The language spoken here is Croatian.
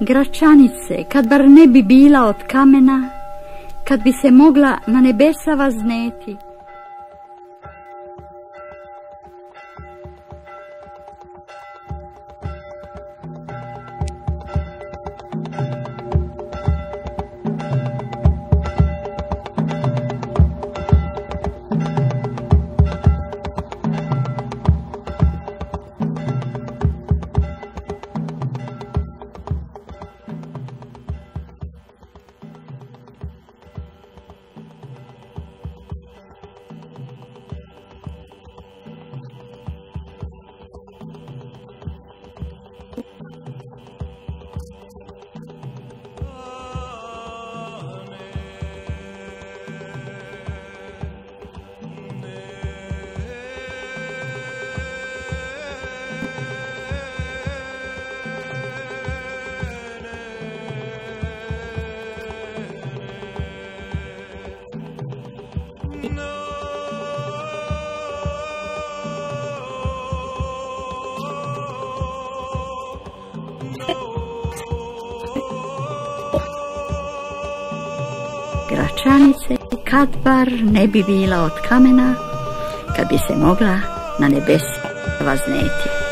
Gračanice, kad bar ne bi bila od kamena, kad bi se mogla na nebesa vazneti, Gračanice, kad bar ne bi bila od kamena, kad bi se mogla na nebesa vazneti.